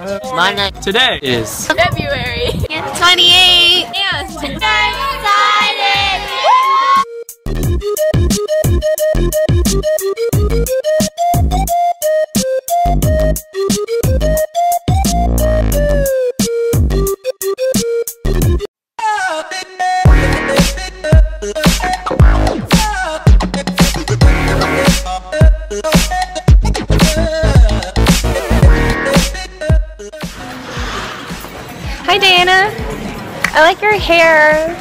much. Mana. Today is February. 28. And Hi I like your hair.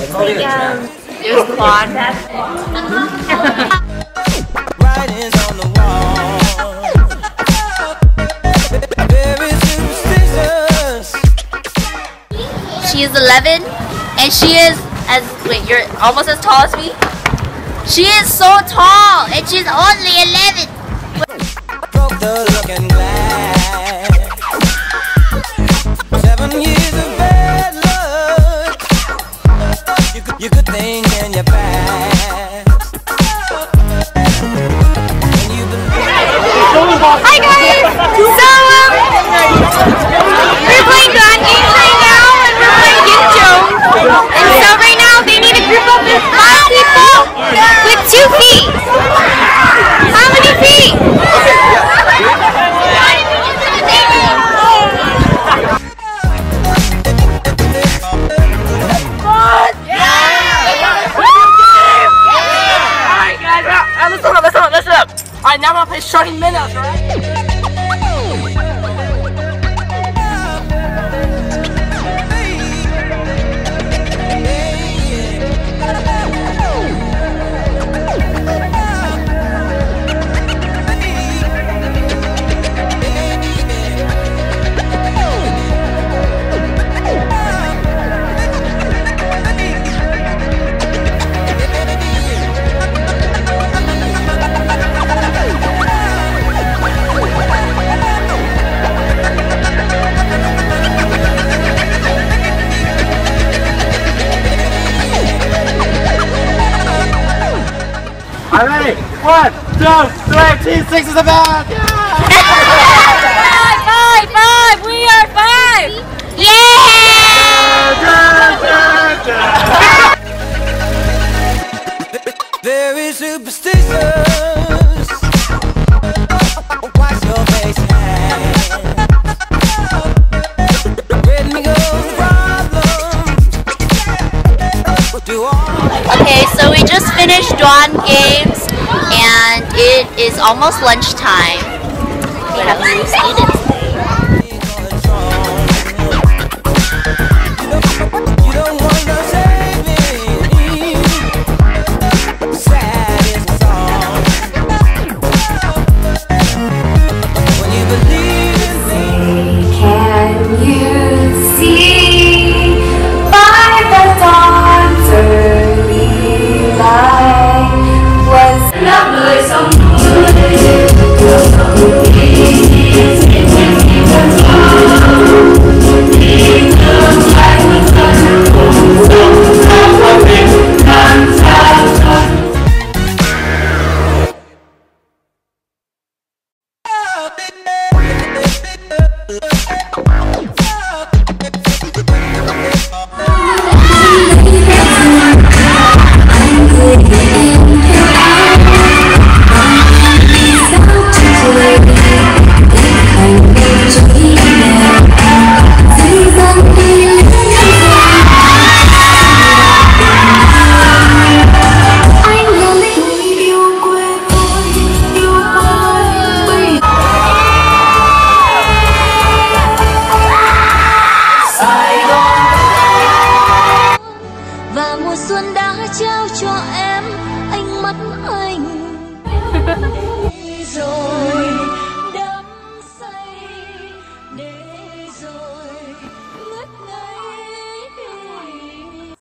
Yeah. It was blonde. writings on the wall. Very superstitious. She is 11 and she is as wait, you're almost as tall as me. She is so tall and she's only 11. Broke the looking glass. Now I'm gonna play Shorty Minnows, right? Alright, one, two, three, cheese, six is the bag! five, five, five. We are five. very Okay, so we just finished Doan Games and it is almost lunchtime. We have new students.